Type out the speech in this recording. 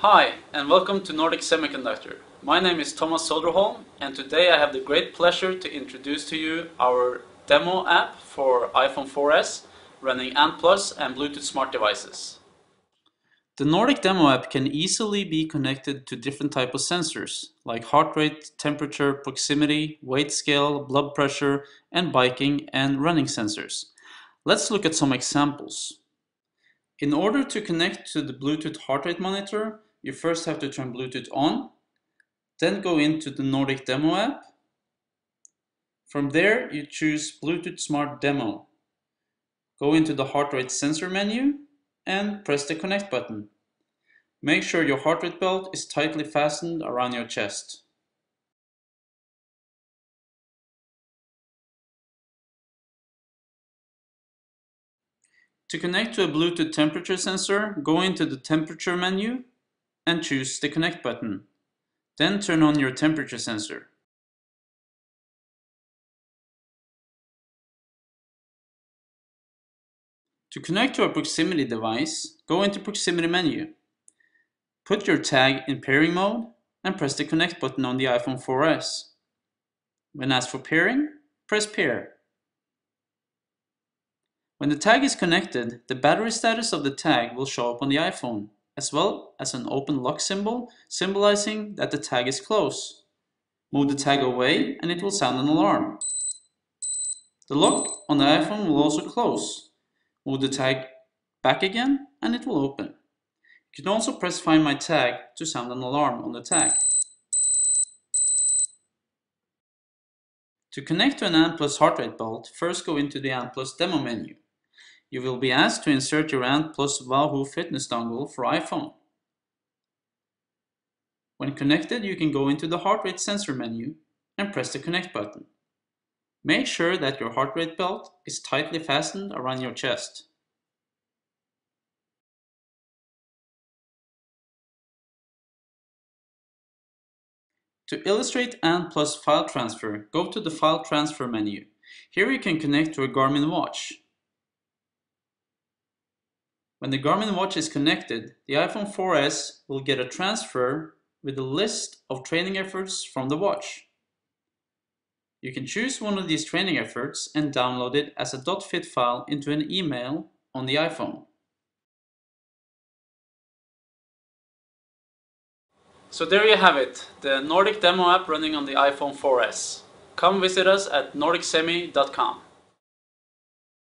Hi, and welcome to Nordic Semiconductor. My name is Thomas Soderholm, and today I have the great pleasure to introduce to you our demo app for iPhone 4S running ANT Plus and Bluetooth smart devices. The Nordic demo app can easily be connected to different type of sensors, like heart rate, temperature, proximity, weight scale, blood pressure, and biking and running sensors. Let's look at some examples. In order to connect to the Bluetooth heart rate monitor, you first have to turn Bluetooth on, then go into the Nordic Demo app. From there, you choose Bluetooth Smart Demo. Go into the heart rate sensor menu and press the connect button. Make sure your heart rate belt is tightly fastened around your chest. To connect to a Bluetooth temperature sensor, go into the temperature menu and choose the connect button. Then turn on your temperature sensor. To connect to a proximity device, go into proximity menu. Put your tag in pairing mode and press the connect button on the iPhone 4S. When asked for pairing, press pair. When the tag is connected, the battery status of the tag will show up on the iPhone as well as an open lock symbol symbolizing that the tag is closed. Move the tag away and it will sound an alarm. The lock on the iPhone will also close. Move the tag back again and it will open. You can also press find my tag to sound an alarm on the tag. To connect to an ANT Plus heart rate belt, first go into the ANT Plus demo menu you will be asked to insert your ANT plus Wahoo fitness dongle for iPhone. When connected, you can go into the heart rate sensor menu and press the connect button. Make sure that your heart rate belt is tightly fastened around your chest. To illustrate ANT plus file transfer, go to the File Transfer menu. Here you can connect to a Garmin watch. When the Garmin watch is connected, the iPhone 4S will get a transfer with a list of training efforts from the watch. You can choose one of these training efforts and download it as a .fit file into an email on the iPhone. So there you have it, the Nordic demo app running on the iPhone 4S. Come visit us at nordicsemi.com.